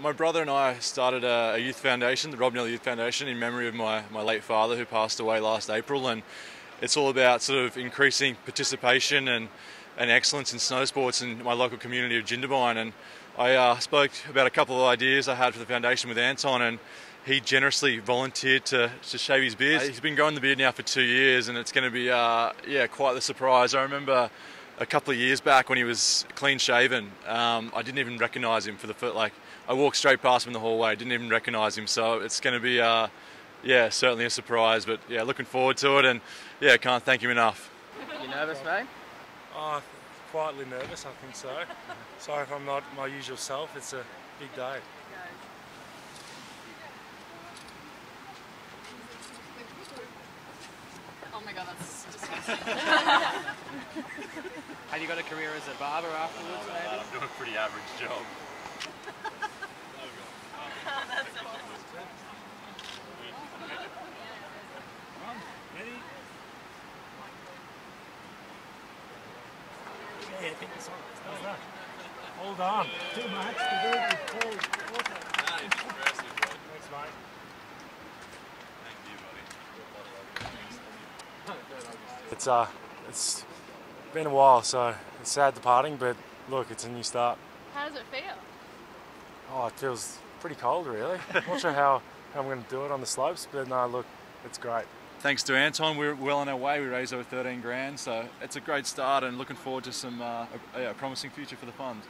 my brother and I started a, a, youth foundation, the Rob Kneller Youth Foundation, in memory of my, my late father who passed away last April. And it's all about sort of increasing participation and, and excellence in snow sports in my local community of Jindabyne. And I uh, spoke about a couple of ideas I had for the foundation with Anton, and he generously volunteered to, to shave his beard. He's been growing the beard now for two years, and it's going to be uh, yeah quite the surprise. I remember a couple of years back when he was clean shaven. Um, I didn't even recognise him for the foot. Like I walked straight past him in the hallway, didn't even recognise him. So it's going to be uh, yeah certainly a surprise. But yeah, looking forward to it, and yeah, can't thank him enough. You nervous, mate? Oh, quietly nervous. I think so. Sorry if I'm not my usual self. It's a big day. Oh my god, that's disgusting. Have you got a career as a barber afterwards, maybe? I'm doing a pretty average job. Yeah, I think it's on. How's that? Hold on. Too much to do it with cold water. Thanks, mate. Thank you, buddy. It's uh, it's been a while, so it's sad departing, but look, it's a new start. How does it feel? Oh, it feels pretty cold, really. Not sure how, how I'm going to do it on the slopes, but no, look, it's great. Thanks to Anton, we're well on our way. We raised over 13 grand, so it's a great start and looking forward to some uh, a, a promising future for the fund.